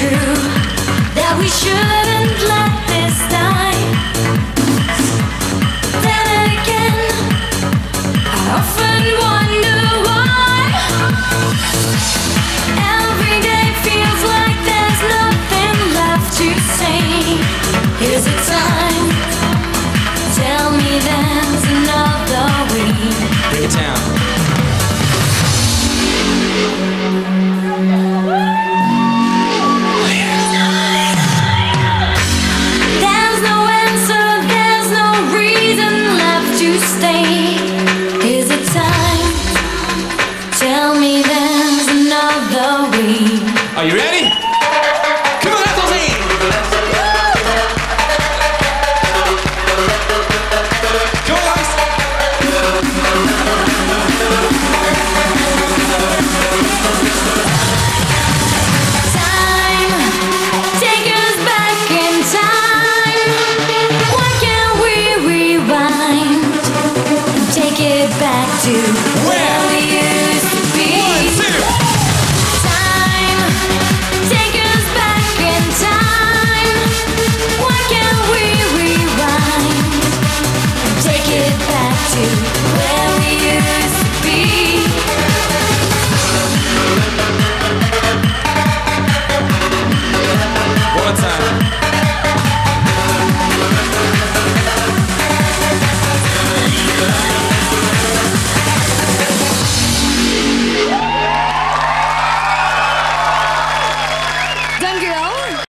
true that we should. Are you ready?